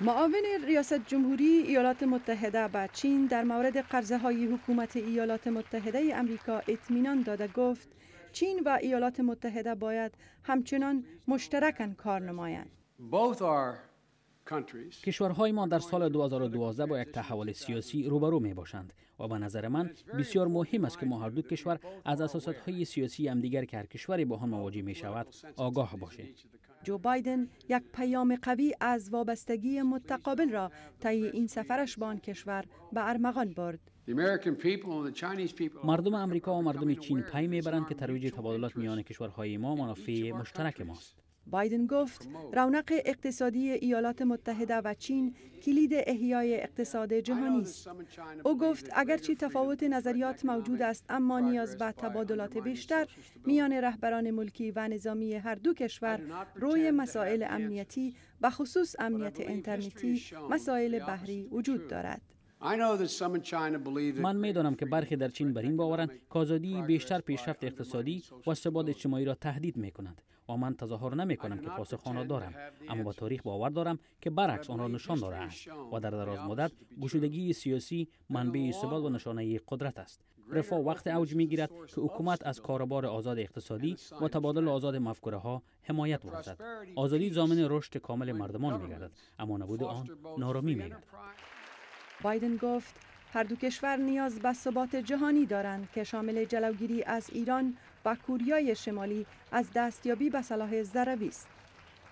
معاون ریاست جمهوری ایالات متحده به چین در مورد قرضه های حکومت ایالات متحده امریکا اطمینان داده گفت چین و ایالات متحده باید همچنان مشترکاً کار نمایند. کشورهای ما در سال 2012 با یک تحول سیاسی روبرو می باشند و به نظر من بسیار مهم است که ما هر دو کشور از اساسات های سیاسی همدیگر که هر کشوری با هم مواجه می شود آگاه باشیم. جو بایدن یک پیام قوی از وابستگی متقابل را طی این سفرش به آن کشور به ارمغان برد. مردم امریکا و مردم چین پی می‌برند که ترویج تبادلات میان کشورهای ما منافع مشترک ماست. بایدن گفت رونق اقتصادی ایالات متحده و چین کلید احیای اقتصاد جهانی است. او گفت اگرچه تفاوت نظریات موجود است اما نیاز به تبادلات بیشتر میان رهبران ملکی و نظامی هر دو کشور روی مسائل امنیتی و خصوص امنیت اینترنتی مسائل بحری وجود دارد. من می‌دانم که برخی در چین بر این باورند که آزادی بیشتر پیشرفت اقتصادی و ثبات اجتماعی را تهدید می کنند و من تظاهر نمی کنم که پاسخ آن دارم. اما با تاریخ باور دارم که برعکس آن را نشان داده است و در دراز مدت گشودگی سیاسی منبع ثبات و نشانه قدرت است. رفاه وقت اوج می گیرد که حکومت از کاربار آزاد اقتصادی و تبادل آزاد مفکوره ها حمایت ورزد. آزادی ضامن رشد کامل مردمان می گردد اما نبود آن نارامی می گردد بایدن گفت هر دو کشور نیاز به ثبات جهانی دارند که شامل جلوگیری از ایران و کوریای شمالی از دستیابی به صلاح ذروی است.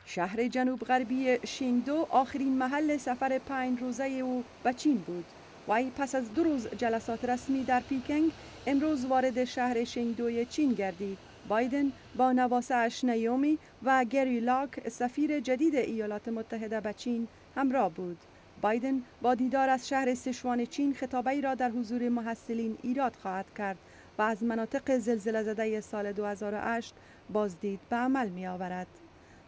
شهر جنوب غربی شیندو آخرین محل سفر پنج روزه او به چین بود. وی پس از دو روز جلسات رسمی در پیکنگ امروز وارد شهر شیندوی چین گردید. بایدن با نواسه اش نیومی و گری لاک سفیر جدید ایالات متحده به چین همراه بود. بایدن با دیدار از شهر سشوان چین خطابه را در حضور محصلین ایراد خواهد کرد و از مناطق زلزله زده سال 2008 بازدید به عمل می آورد.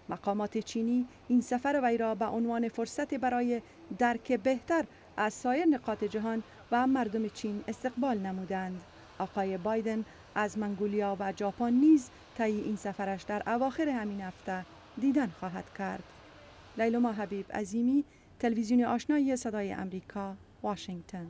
مقامات چینی این سفر وی را به عنوان فرصت برای درک بهتر از سایر نقاط جهان و مردم چین استقبال نمودند. آقای بایدن از منگولیا و ژاپن نیز طی این سفرش در اواخر همین هفته دیدن خواهد کرد. لیلما حبیب عظیمی تلویزیون آشنایی صدای امریکا واشنگتن.